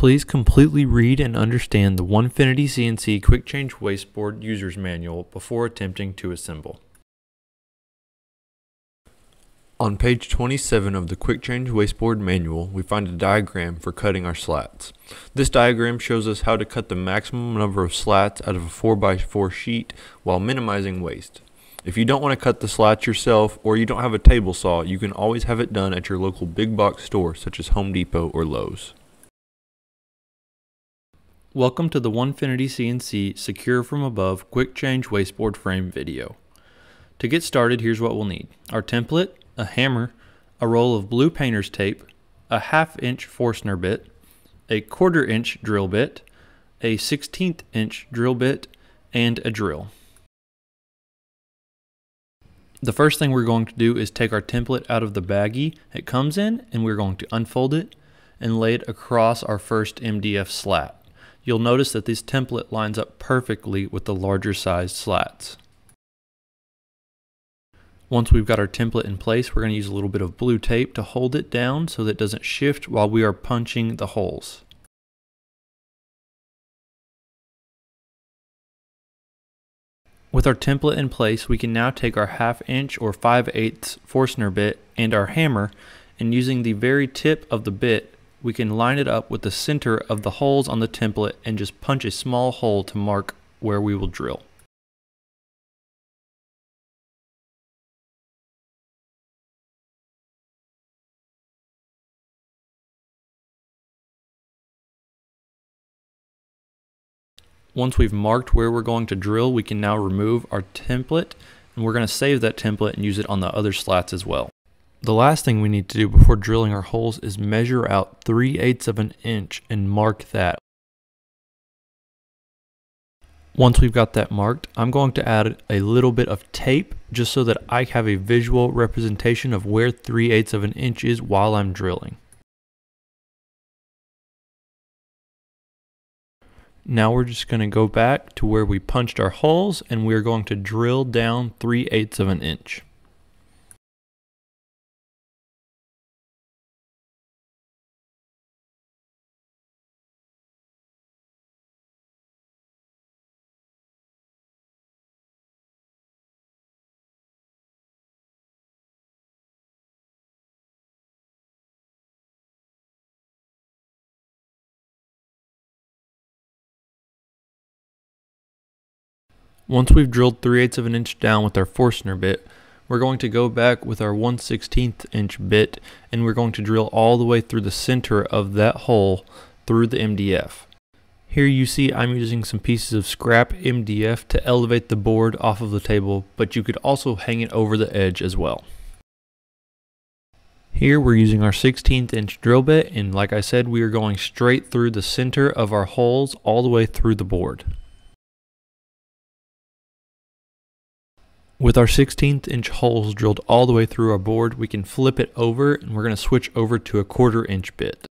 Please completely read and understand the Onefinity CNC Quick Change Wasteboard User's Manual before attempting to assemble. On page 27 of the Quick Change Wasteboard Manual, we find a diagram for cutting our slats. This diagram shows us how to cut the maximum number of slats out of a 4x4 sheet while minimizing waste. If you don't want to cut the slats yourself or you don't have a table saw, you can always have it done at your local big box store such as Home Depot or Lowe's. Welcome to the Onefinity CNC Secure from Above Quick Change Wasteboard Frame video. To get started, here's what we'll need. Our template, a hammer, a roll of blue painter's tape, a half inch Forstner bit, a quarter inch drill bit, a 16th inch drill bit, and a drill. The first thing we're going to do is take our template out of the baggie it comes in and we're going to unfold it and lay it across our first MDF slat. You'll notice that this template lines up perfectly with the larger sized slats. Once we've got our template in place, we're going to use a little bit of blue tape to hold it down so that it doesn't shift while we are punching the holes. With our template in place, we can now take our half inch or 5 eighths Forstner bit and our hammer and using the very tip of the bit, we can line it up with the center of the holes on the template and just punch a small hole to mark where we will drill. Once we've marked where we're going to drill, we can now remove our template and we're going to save that template and use it on the other slats as well. The last thing we need to do before drilling our holes is measure out 3 eighths of an inch and mark that. Once we've got that marked, I'm going to add a little bit of tape just so that I have a visual representation of where 3 eighths of an inch is while I'm drilling. Now we're just going to go back to where we punched our holes and we're going to drill down 3 eighths of an inch. Once we've drilled 3 eighths of an inch down with our Forstner bit, we're going to go back with our 1 16th inch bit and we're going to drill all the way through the center of that hole through the MDF. Here you see I'm using some pieces of scrap MDF to elevate the board off of the table, but you could also hang it over the edge as well. Here we're using our 16th inch drill bit and like I said we are going straight through the center of our holes all the way through the board. With our 16th inch holes drilled all the way through our board, we can flip it over and we're going to switch over to a quarter inch bit.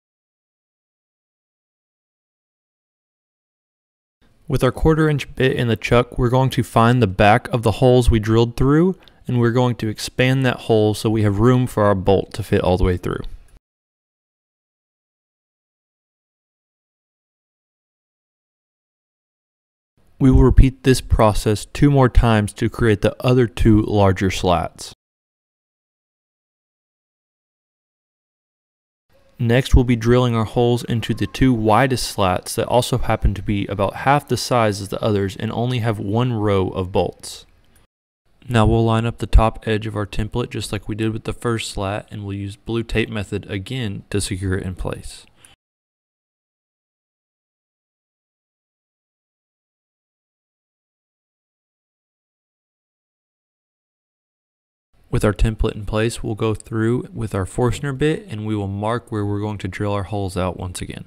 With our quarter inch bit in the chuck, we're going to find the back of the holes we drilled through and we're going to expand that hole so we have room for our bolt to fit all the way through. We will repeat this process two more times to create the other two larger slats. Next we'll be drilling our holes into the two widest slats that also happen to be about half the size as the others and only have one row of bolts. Now we'll line up the top edge of our template just like we did with the first slat and we'll use blue tape method again to secure it in place. With our template in place, we'll go through with our Forstner bit and we will mark where we're going to drill our holes out once again.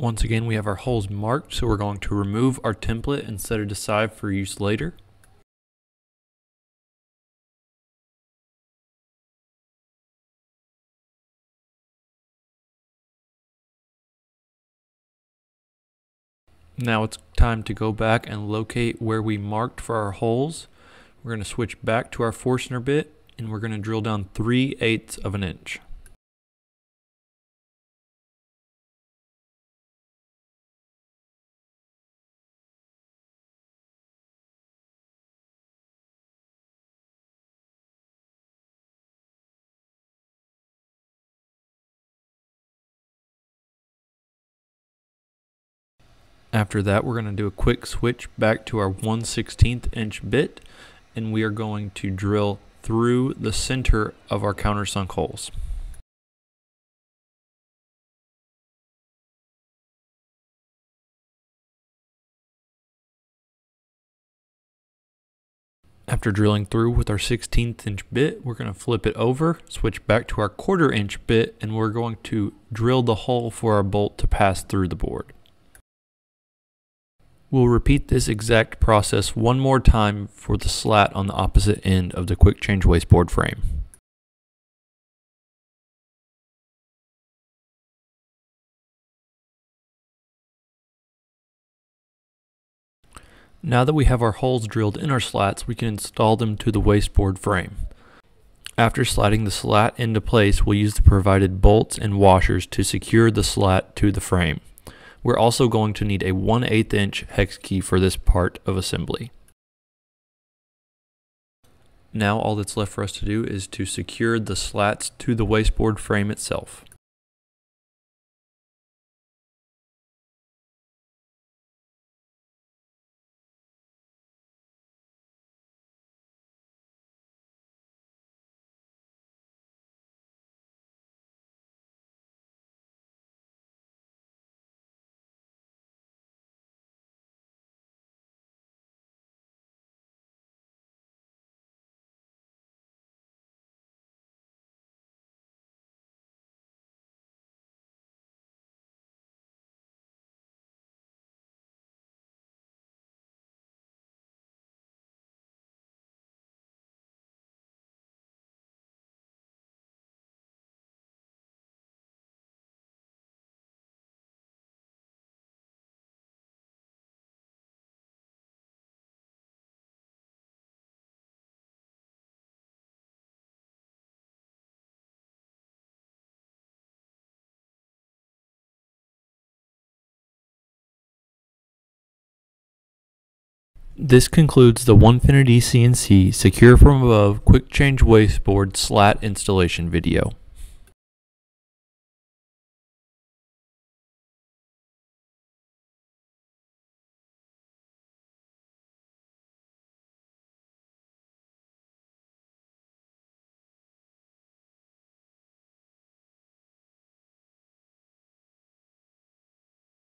Once again, we have our holes marked, so we're going to remove our template and set it aside for use later. Now it's time to go back and locate where we marked for our holes. We're going to switch back to our Forstner bit and we're going to drill down 3 eighths of an inch. After that, we're going to do a quick switch back to our 1 16th inch bit, and we are going to drill through the center of our countersunk holes. After drilling through with our 16th inch bit, we're going to flip it over, switch back to our quarter inch bit, and we're going to drill the hole for our bolt to pass through the board. We'll repeat this exact process one more time for the slat on the opposite end of the quick change wasteboard frame. Now that we have our holes drilled in our slats, we can install them to the wasteboard frame. After sliding the slat into place, we'll use the provided bolts and washers to secure the slat to the frame. We're also going to need a 1 8 inch hex key for this part of assembly. Now all that's left for us to do is to secure the slats to the wasteboard frame itself. This concludes the Onefinity CNC Secure from Above Quick Change Wasteboard Slat installation video.